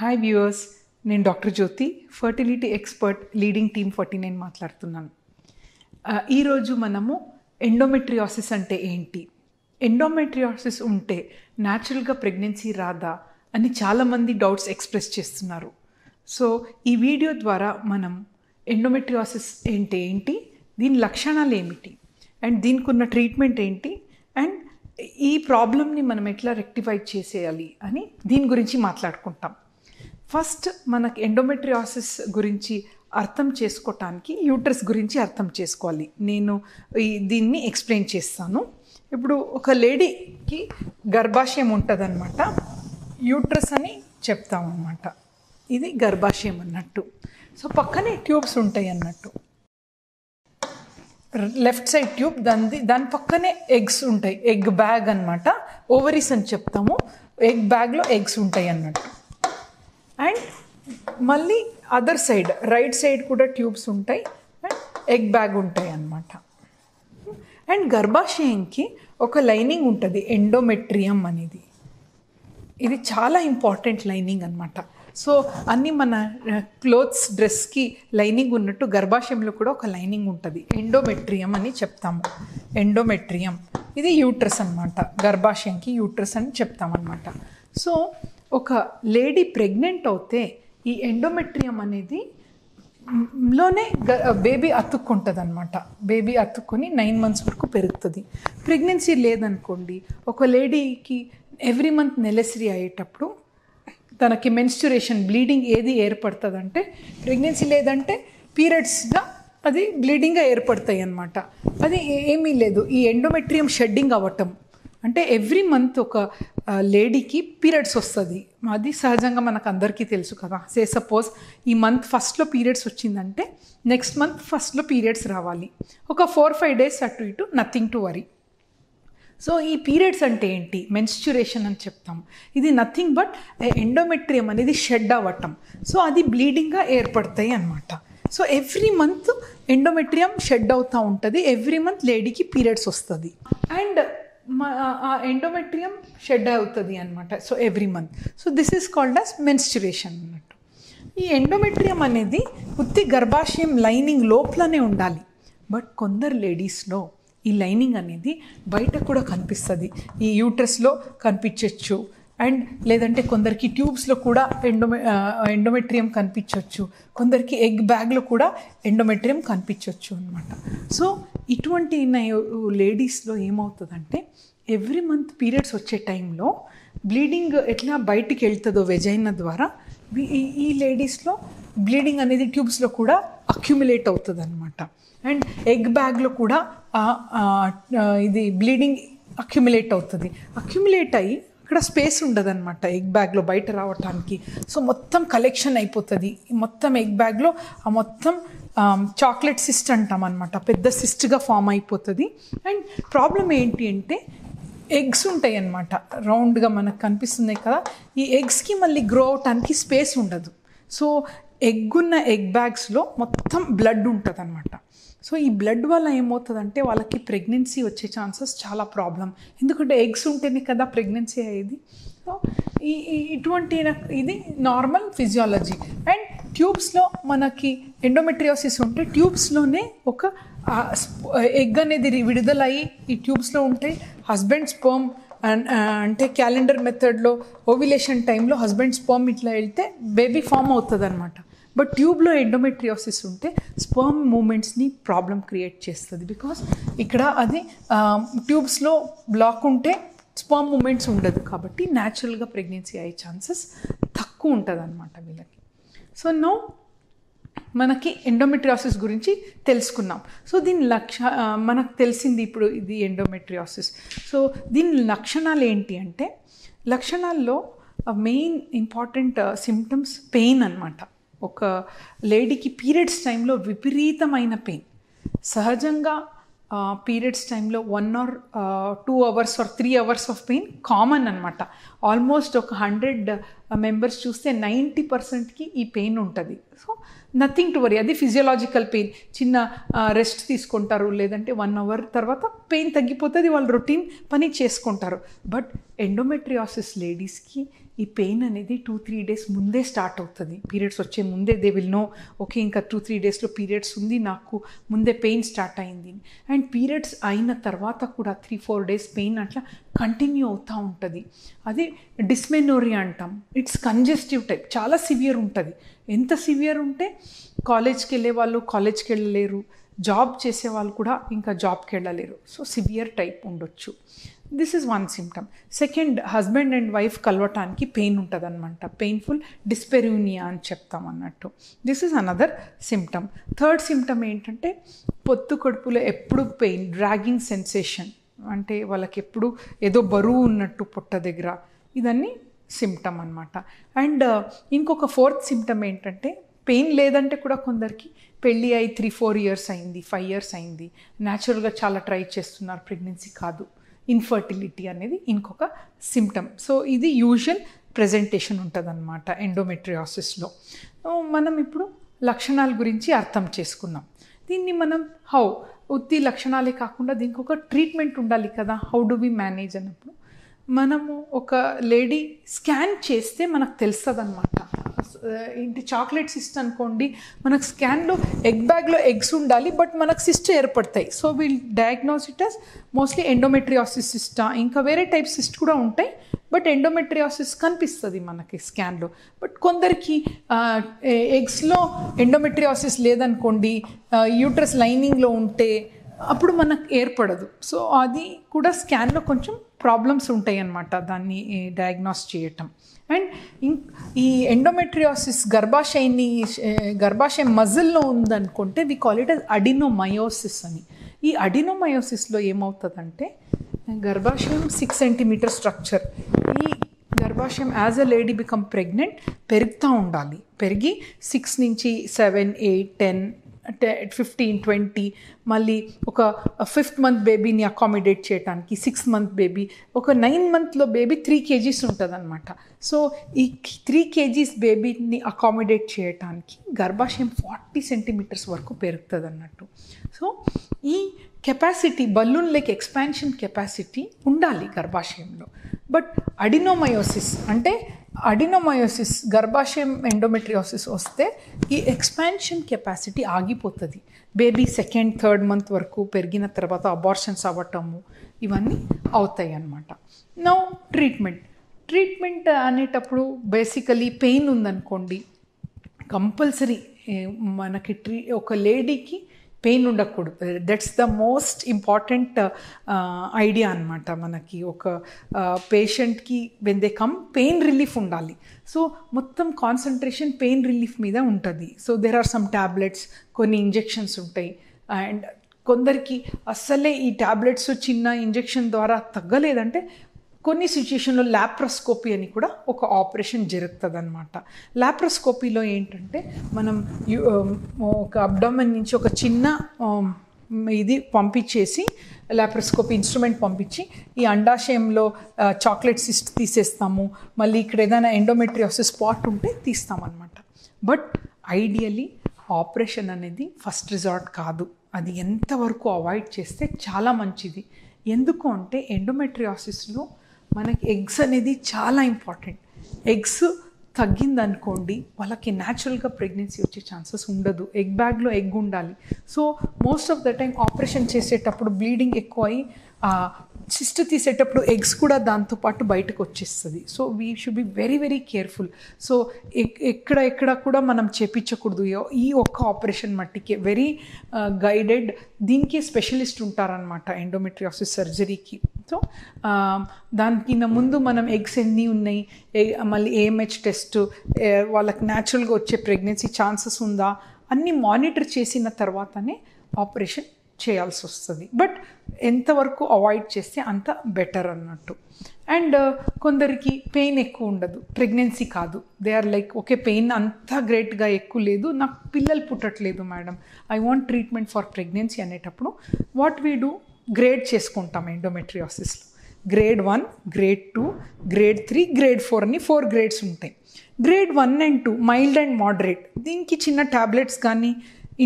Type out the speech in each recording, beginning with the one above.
Hi viewers నేను doctor Jyoti fertility expert leading team forty nine మాట్లాడుతున్నాను ఈరోజు మనము ఎండోమెట్రియాసిస్ అంటే ఏంటి? ఎండోమెట్రియాసిస్ ఉంటే న్యాచురల్గా ప్రెగ్నెన్సీ రాదా అని చాలామంది డౌట్స్ ఎక్స్ప్రెస్ చేస్తున్నారు. సో ఈ వీడియో ద్వారా మనం ఎండోమెట్రియాసిస్ ఏంటి ఏంటి? దీని లక్షణాలు ఏమిటి? అండ్ దీనికి ఉన్న ట్రీట్మెంట్ ఏంటి? అండ్ ఈ ప్రాబ్లమ్ని మనం ఎట్లా రెక్టిఫై చేసేయాలి అని దీని గురించి మాట్లాడుకుంటాం. ఫస్ట్ మనకు ఎండోమెట్రియాసిస్ గురించి అర్థం చేసుకోవటానికి యూట్రస్ గురించి అర్థం చేసుకోవాలి. నేను ఈ దీన్ని ఎక్స్ప్లెయిన్ చేస్తాను. ఇప్పుడు ఒక లేడీకి గర్భాశయం ఉంటుందన్నమాట. యూట్రస్ అని చెప్తామన్నమాట. ఇది గర్భాశయం అన్నట్టు. సో పక్కనే ట్యూబ్స్ ఉంటాయి అన్నట్టు. లెఫ్ట్ సైడ్ ట్యూబ్ దాని దాని పక్కనే ఎగ్స్ ఉంటాయి. ఎగ్ బ్యాగ్ అన్నమాట. ఓవరీస్ అని చెప్తాము. ఎగ్ బ్యాగ్లో ఎగ్స్ ఉంటాయి అన్నట్టు. అండ్ మళ్ళీ అదర్ సైడ్ రైట్ సైడ్ కూడా ట్యూబ్స్ ఉంటాయి అండ్ ఎగ్ బ్యాగ్ ఉంటాయి అన్నమాట. అండ్ గర్భాశయంకి ఒక లైనింగ్ ఉంటుంది ఎండోమెట్రియం అనేది. ఇది చాలా ఇంపార్టెంట్ లైనింగ్ అనమాట సో అన్ని మన క్లోత్స్ డ్రెస్కి లైనింగ్ ఉన్నట్టు గర్భాశయంలో కూడా ఒక లైనింగ్ ఉంటుంది. ఎండోమెట్రియం అని చెప్తాము. ఎండోమెట్రియం ఇది యూట్రస్ అనమాట గర్భాశయంకి యూట్రస్ అని చెప్తామన్నమాట. సో ఒక లేడీ ప్రెగ్నెంట్ అవుతే ఈ ఎండోమెట్రియం అనేది లోనే బేబీ అతుక్కుంటుంది అనమాట బేబీ అతుక్కొని నైన్ మంత్స్ వరకు పెరుగుతుంది. ప్రెగ్నెన్సీ లేదనుకోండి ఒక లేడీకి ఎవ్రీ మంత్ నెలసరి అయ్యేటప్పుడు తనకి మెన్స్చురేషన్ బ్లీడింగ్ ఏది ఏర్పడుతుందంటే ప్రెగ్నెన్సీ లేదంటే పీరియడ్స్గా అది బ్లీడింగ్గా ఏర్పడతాయి అన్నమాట అది ఏమీ లేదు. ఈ ఎండోమెట్రియం షెడ్డింగ్ అవ్వటం. అంటే ఎవ్రీ మంత్ ఒక లేడీకి పీరియడ్స్ వస్తుంది. అది సహజంగా మనకు అందరికీ తెలుసు కదా. సే సపోజ్ ఈ మంత్ ఫస్ట్లో పీరియడ్స్ వచ్చిందంటే నెక్స్ట్ మంత్ ఫస్ట్లో పీరియడ్స్ రావాలి. ఒక ఫోర్ ఫైవ్ డేస్ అటు ఇటు నథింగ్ టు వరీ సో ఈ పీరియడ్స్ అంటే ఏంటి? మెన్స్చురేషన్ అని చెప్తాం. ఇది నథింగ్ బట్ ఎండోమెట్రియం అనేది షెడ్ అవ్వటం. సో అది బ్లీడింగ్గా ఏర్పడతాయి అన్నమాట. So every month endometrium shed అవుతూ ఉంటుంది. ఎవ్రీ మంత్ లేడీకి పీరియడ్స్ వస్తుంది. అండ్ ఆ ఎండోమెట్రియం షెడ్ అవుతుంది అనమాట so every month so this is called as menstruation అన్నట్టు. ఈ ఎండోమెట్రియం అనేది ఉత్తి గర్భాశయం లైనింగ్ లోపలనే ఉండాలి. బట్ కొందరు లేడీస్లో ఈ లైనింగ్ అనేది బయట కూడా కనిపిస్తుంది. ఈ యూట్రస్లో కనిపించవచ్చు అండ్ లేదంటే కొందరికి ట్యూబ్స్లో కూడా ఎండోమె ఎండోమెట్రియం కనిపించవచ్చు కొందరికి ఎగ్ బ్యాగ్లో కూడా ఎండోమెట్రియం కనిపించవచ్చు అనమాట సో ఇటువంటి లేడీస్లో ఏమవుతుందంటే ఎవ్రీ మంత్ పీరియడ్స్ వచ్చే టైంలో బ్లీడింగ్ ఎట్లా బయటికి వెళ్తుందో వెజైన ద్వారా ఈ- ఈ- లేడీస్లో బ్లీడింగ్ అనేది ట్యూబ్స్లో కూడా అక్యుములేట్ అవుతుంది అనమాట అండ్ ఎగ్ బ్యాగ్లో కూడా ఇది బ్లీడింగ్ అక్యుములేట్ అవుతుంది. అక్యుములేట్ అయ్యి ఇక్కడ స్పేస్ ఉండదన్నమాట ఎగ్ బ్యాగ్లో బయట రావటానికి. సో మొత్తం కలెక్షన్ అయిపోతుంది. ఈ మొత్తం ఎగ్ బ్యాగ్లో ఆ మొత్తం చాక్లెట్ సిస్ట్ అంటాం అనమాట పెద్ద సిస్ట్గా ఫామ్ అయిపోతుంది. అండ్ ప్రాబ్లం ఏంటి అంటే ఎగ్స్ ఉంటాయి అన్నమాట రౌండ్గా మనకు కనిపిస్తున్నాయి కదా ఈ ఎగ్స్కి మళ్ళీ గ్రో అవటానికి స్పేస్ ఉండదు. సో ఎగ్ ఉన్న ఎగ్ బ్యాగ్స్లో మొత్తం బ్లడ్ ఉంటుంది అనమాట సో ఈ బ్లడ్ వల్ల ఏమవుతుందంటే వాళ్ళకి ప్రెగ్నెన్సీ వచ్చే ఛాన్సెస్ చాలా ప్రాబ్లం ఎందుకంటే ఎగ్స్ ఉంటేనే కదా ప్రెగ్నెన్సీ అయ్యేది. సో ఈ ఇటువంటి ఇది నార్మల్ ఫిజియాలజీ అండ్ ట్యూబ్స్లో మనకి ఎండోమెట్రియోసిస్ ఉంటే ట్యూబ్స్లోనే ఒక ఎగ్ అనేది విడుదలయ్యి ఈ ట్యూబ్స్లో ఉంటే హస్బెండ్ స్పర్మ్ అండ్ అంటే క్యాలెండర్ మెథడ్లో ఓవిలేషన్ టైంలో హస్బెండ్ స్పర్మ్ ఇట్లా వెళ్తే బేబీ ఫామ్ అవుతుంది అనమాట బట్ ట్యూబ్లో ఎండోమెట్రియోసిస్ ఉంటే స్పర్మ్ మూమెంట్స్ని ప్రాబ్లం క్రియేట్ చేస్తుంది. బికాస్ ఇక్కడ అది ట్యూబ్స్లో బ్లాక్ ఉంటే స్పర్మ్ మూమెంట్స్ ఉండదు కాబట్టి న్యాచురల్గా ప్రెగ్నెన్సీ అయ్యే ఛాన్సెస్ తక్కువ ఉంటుంది అనమాట వీళ్ళకి. సో నో మనకి ఎండోమెట్రియాసిస్ గురించి తెలుసుకున్నాం సో దీని లక్ష మనకు తెలిసింది ఇప్పుడు ఇది ఎండోమెట్రియాసిస్ సో దీని లక్షణాలు ఏంటి అంటే లక్షణాల్లో మెయిన్ ఇంపార్టెంట్ సిమ్టమ్స్ పెయిన్ అనమాట ఒక లేడీకి పీరియడ్స్ టైంలో విపరీతమైన పెయిన్. సహజంగా పీరియడ్స్ టైంలో one or two hours or three hours of pain common అనమాట ఆల్మోస్ట్ ఒక హండ్రెడ్ మెంబర్స్ చూస్తే నైంటీ పర్సెంట్కి ఈ పెయిన్ ఉంటుంది. సో నథింగ్ టు వరీ అది ఫిజియలాజికల్ పెయిన్ చిన్న రెస్ట్ తీసుకుంటారు లేదంటే వన్ అవర్ తర్వాత పెయిన్ తగ్గిపోతుంది వాళ్ళు రొటీన్ పని చేసుకుంటారు. బట్ ఎండోమెట్రియాసిస్ లేడీస్కి ఈ పెయిన్ అనేది టూ త్రీ డేస్ ముందే స్టార్ట్ అవుతుంది. పీరియడ్స్ వచ్చే ముందే దే విల్ నో ఓకే ఇంకా టూ త్రీ డేస్లో పీరియడ్స్ ఉంది నాకు ముందే పెయిన్ స్టార్ట్ అయింది. అండ్ పీరియడ్స్ అయిన తర్వాత కూడా త్రీ ఫోర్ డేస్ పెయిన్ అట్లా కంటిన్యూ అవుతూ ఉంటుంది. అది డిస్మెనోరియా అంటాం. It's congestive type. చాలా సివియర్ ఉంటుంది. ఎంత సివియర్ ఉంటే కాలేజ్కి వెళ్ళే వాళ్ళు కాలేజ్కి వెళ్ళలేరు. జాబ్ చేసే వాళ్ళు కూడా ఇంకా జాబ్కి వెళ్ళలేరు. సో సివియర్ టైప్ ఉండొచ్చు. This is one symptom second husband and wife కలవటానికి పెయిన్ ఉంటుంది అనమాట పెయిన్ఫుల్ డిస్పెరూనియా అని చెప్తాం అన్నట్టు. This is another symptom third symptom ఏంటంటే పొత్తు కడుపులో ఎప్పుడు పెయిన్ డ్రాగింగ్ సెన్సేషన్ అంటే వాళ్ళకి ఎప్పుడు ఏదో బరువు ఉన్నట్టు పొట్ట దగ్గర. ఇదన్నీ సిమ్టమ్ అనమాట అండ్ ఇంకొక ఫోర్త్ సిమ్టమ్ ఏంటంటే పెయిన్ లేదంటే కూడా కొందరికి పెళ్ళి అయి త్రీ ఫోర్ ఇయర్స్ అయింది ఫైవ్ ఇయర్స్ అయింది. న్యాచురల్గా చాలా ట్రై చేస్తున్నారు ప్రెగ్నెన్సీ కాదు. ఇన్ఫర్టిలిటీ అనేది ఇంకొక సిమ్టమ్ సో ఇది యూజువల్ ప్రజెంటేషన్ ఉంటుందన్నమాట ఎండోమెట్రియాసిస్లో మనం ఇప్పుడు లక్షణాల గురించి అర్థం చేసుకున్నాం దీన్ని మనం హౌ ఉత్తి లక్షణాలే కాకుండా దీనికి ఒక ట్రీట్మెంట్ ఉండాలి కదా? హౌ డు వి మేనేజ్ అన్నప్పుడు? మనము ఒక లేడీ స్కాన్ చేస్తే మనకు తెలుస్తుంది అనమాట ఏంటి చాక్లెట్ సిస్ట్ అనుకోండి మనకు స్కాన్లో ఎగ్ బ్యాగ్లో ఎగ్స్ ఉండాలి బట్ మనకు సిస్ట్ ఏర్పడతాయి. So we'll diagnose it as mostly endometriosis Sista ఇంకా వేరే టైప్ సిస్ట్ కూడా ఉంటాయి బట్ ఎండోమెట్రియాసిస్ కనిపిస్తుంది మనకి స్కాన్లో. బట్ కొందరికి ఎగ్స్లో ఎండోమెట్రియాసిస్ లేదనుకోండి యూట్రస్ లైనింగ్లో ఉంటే అప్పుడు మనకు ఏర్పడదు. సో అది కూడా స్కాన్లో కొంచెం ప్రాబ్లమ్స్ ఉంటాయి అన్నమాట దాన్ని డయాగ్నోస్ చేయటం. అండ్ ఈ ఎండోమెట్రియాసిస్ గర్భాశయాన్ని గర్భాశయం మజిల్లో ఉందనుకుంటే we call it as adenomyosis అని. ఈ అడినోమయోసిస్లో ఏమవుతుందంటే గర్భాశయం సిక్స్ సెంటీమీటర్ స్ట్రక్చర్ ఈ గర్భాశయం as a lady become pregnant పెరుగుతూ ఉండాలి. పెరిగి సిక్స్ నుంచి seven eight ten fifteen twenty మళ్ళీ ఒక ఫిఫ్త్ మంత్ బేబీని అకామిడేట్ చేయడానికి సిక్స్త్ మంత్ బేబీ ఒక నైన్ మంత్లో బేబీ త్రీ కేజీస్ ఉంటుంది అనమాట సో ఈ త్రీ కేజీస్ బేబీని అకామిడేట్ చేయటానికి గర్భాశయం ఫార్టీ సెంటీమీటర్స్ వరకు పెరుగుతుంది అన్నట్టు సో ఈ capacity balloon like expansion capacity ఉండాలి గర్భాశయంలో. బట్ అడినోమయోసిస్ అంటే అడినోమయోసిస్ గర్భాశయం ఎండోమెట్రియోసిస్ వస్తే ఈ ఎక్స్పాన్షన్ కెపాసిటీ ఆగిపోతుంది. బేబీ సెకండ్ థర్డ్ మంత్ వరకు పెరిగిన తర్వాత అబార్షన్స్ అవ్వటము ఇవన్నీ అవుతాయి అన్నమాట నో ట్రీట్మెంట్. ట్రీట్మెంట్ అనేటప్పుడు బేసికలీ పెయిన్ ఉందనుకోండి కంపల్సరీ మనకి ట్రీ ఒక లేడీకి పెయిన్ ఉండకూడదు. That's the most important idea అనమాట మనకి. ఒక పేషెంట్కి when they come pain relief ఉండాలి. సో మొత్తం కాన్సన్ట్రేషన్ పెయిన్ రిలీఫ్ మీద ఉంటుంది. So there are some tablets కొన్ని ఇంజెక్షన్స్ ఉంటాయి. అండ్ కొందరికి అస్సలే ఈ ట్యాబ్లెట్స్ చిన్న ఇంజెక్షన్ ద్వారా తగ్గలేదంటే కొన్ని సిచ్యుయేషన్లో ల్యాప్రోస్కోపీ అని కూడా ఒక ఆపరేషన్ జరుగుతుంది అనమాట ల్యాప్రోస్కోపీలో ఏంటంటే మనం um, ఒక అబ్డమన్ నుంచి ఒక చిన్న um, ఇది పంపించేసి ల్యాప్రోస్కోపీ ఇన్స్ట్రుమెంట్ పంపించి ఈ అండాశయంలో చాక్లెట్ సిస్ట్ తీసేస్తాము. మళ్ళీ ఇక్కడ ఏదైనా ఎండోమెట్రియోసిస్ స్పాట్ ఉంటే తీస్తామన్నమాట. బట్ ఐడియలీ ఆపరేషన్ అనేది ఫస్ట్ రిజార్ట్ కాదు. అది ఎంతవరకు అవాయిడ్ చేస్తే చాలా మంచిది. ఎందుకు అంటే ఎండోమెట్రియాసిస్లో మనకి ఎగ్స్ అనేది చాలా ఇంపార్టెంట్. ఎగ్స్ తగ్గిందనుకోండి వాళ్ళకి న్యాచురల్గా ప్రెగ్నెన్సీ వచ్చే ఛాన్సెస్ ఉండదు. ఎగ్ బ్యాగ్లో ఎగ్ ఉండాలి. So most of the time operation చేసేటప్పుడు బ్లీడింగ్ ఎక్కువ అయ్యి సిస్ట్ తీసేటప్పుడు ఎగ్స్ కూడా దాంతోపాటు బయటకు వచ్చేస్తుంది. So we should be very very careful so ఎక్కడ ఎక్కడ కూడా మనం చేపించకూడదు. ఈ ఒక్క ఆపరేషన్ మట్టికే. వెరీ గైడెడ్ దీనికి స్పెషలిస్ట్ ఉంటారనమాట ఎండోమెట్రియాసిస్ సర్జరీకి సో దానికి ముందు మనం ఎగ్స్ ఎన్ని ఉన్నాయి? మళ్ళీ ఏఎంహెచ్ టెస్ట్ వాళ్ళకి న్యాచురల్గా వచ్చే ప్రెగ్నెన్సీ ఛాన్సెస్ ఉందా? అన్నీ మానిటర్ చేసిన తర్వాతనే ఆపరేషన్ చేయాల్సి వస్తుంది. బట్ ఎంతవరకు అవాయిడ్ చేస్తే అంత బెటర్ అన్నట్టు. అండ్ uh, కొందరికి పెయిన్ ఎక్కువ ఉండదు. ప్రెగ్నెన్సీ కాదు. They are like okay pain అంత గ్రేట్గా ఎక్కువ లేదు. నాకు పిల్లలు పుట్టట్లేదు madam I want treatment for pregnancy అనేటప్పుడు వాట్ వీ డూ గ్రేడ్ చేసుకుంటాం ఎండోమెట్రియాసిస్లో grade one grade two grade three grade four అని ఫోర్ గ్రేడ్స్ ఉంటాయి. Grade one and two mild and moderate దీనికి చిన్న ట్యాబ్లెట్స్ కానీ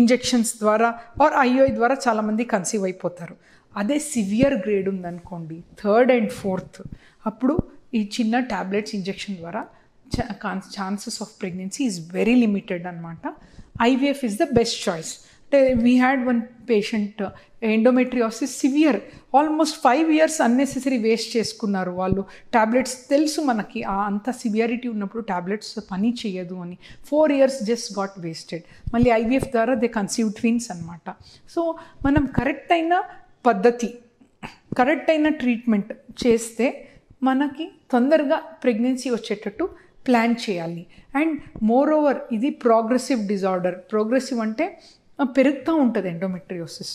ఇంజెక్షన్స్ ద్వారా ఆర్ ఐఓఐ ద్వారా చాలామంది కన్సీవ్ అయిపోతారు. అదే సివియర్ గ్రేడ్ ఉందనుకోండి థర్డ్ అండ్ ఫోర్త్ అప్పుడు ఈ చిన్న ట్యాబ్లెట్స్ ఇంజెక్షన్ ద్వారా chances of pregnancy is very limited అనమాట IVF is the best choice అంటే we had one patient endometriosis severe almost five years unnecessary waste చేసుకున్నారు వాళ్ళు. ట్యాబ్లెట్స్ తెలుసు మనకి ఆ అంత సివియారిటీ ఉన్నప్పుడు ట్యాబ్లెట్స్ పని చేయదు అని. Four years just got wasted మళ్ళీ ఐవీఎఫ్ ద్వారా దే కన్సీవ్ ట్విన్స్ అనమాట సో మనం కరెక్ట్ అయిన పద్ధతి కరెక్ట్ అయిన ట్రీట్మెంట్ చేస్తే మనకి తొందరగా ప్రెగ్నెన్సీ వచ్చేటట్టు ప్లాన్ చేయాలి. అండ్ మోర్ ఓవర్ ఇది ప్రోగ్రెసివ్ డిజార్డర్ ప్రోగ్రెసివ్ అంటే పెరుగుతూ ఉంటుంది endometriosis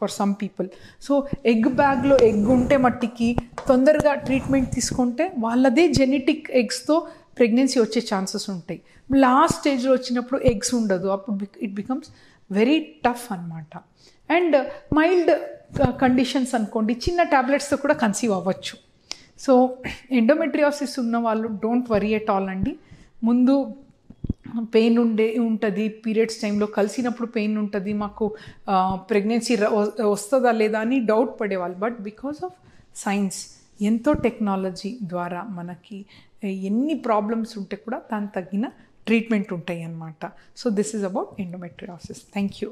for some people so egg బ్యాగ్లో ఎగ్ ఉంటే మట్టికి తొందరగా ట్రీట్మెంట్ తీసుకుంటే వాళ్ళదే జెనెటిక్ ఎగ్స్తో ప్రెగ్నెన్సీ వచ్చే ఛాన్సెస్ ఉంటాయి. లాస్ట్ స్టేజ్లో వచ్చినప్పుడు ఎగ్స్ ఉండదు. అప్పుడు ఇట్ బికమ్స్ వెరీ టఫ్ అనమాట అండ్ మైల్డ్ కండిషన్స్ అనుకోండి చిన్న ట్యాబ్లెట్స్తో కూడా కన్సీవ్ అవ్వచ్చు. సో ఎండోమెట్రియాసిస్ ఉన్న వాళ్ళు డోంట్ వరీ ఎట్ ఆల్ అండి. ముందు పెయిన్ ఉండే ఉంటుంది. పీరియడ్స్ టైంలో కలిసినప్పుడు పెయిన్ ఉంటుంది. మాకు ప్రెగ్నెన్సీ వస్తుందా లేదా అని డౌట్ పడేవాళ్ళు. బట్ బికాస్ ఆఫ్ సైన్స్ ఎంతో టెక్నాలజీ ద్వారా మనకి ఎన్ని ప్రాబ్లమ్స్ ఉంటే కూడా దానికి తగిన ట్రీట్మెంట్ ఉంటాయి అన్నమాట so this is about endometriosis. Thank you